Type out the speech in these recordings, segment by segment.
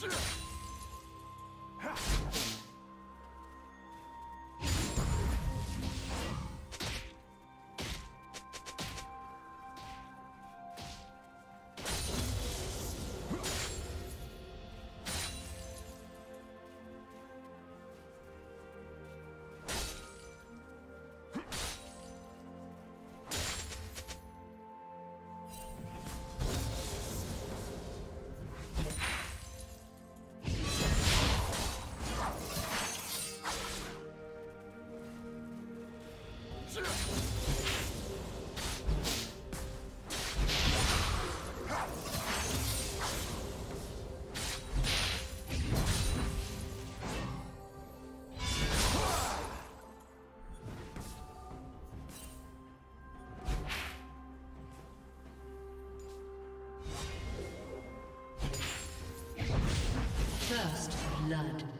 Shit! First blood.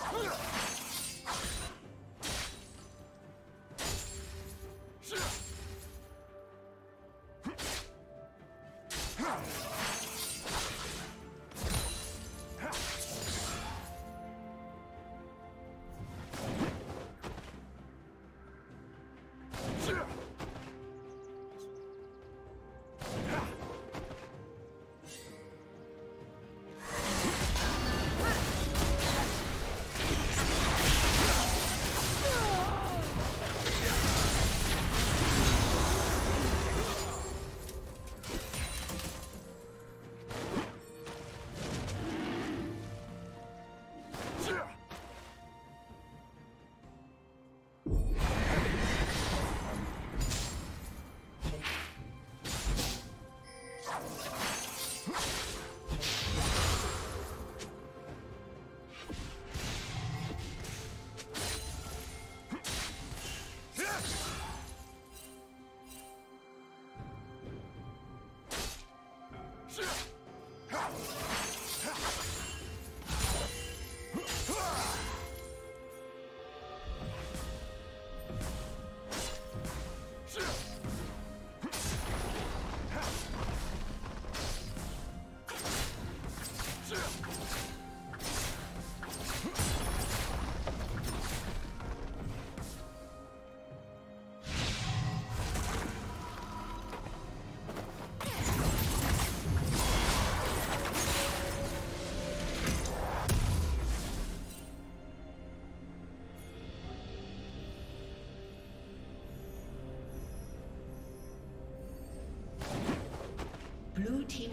Huh?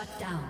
Shut down.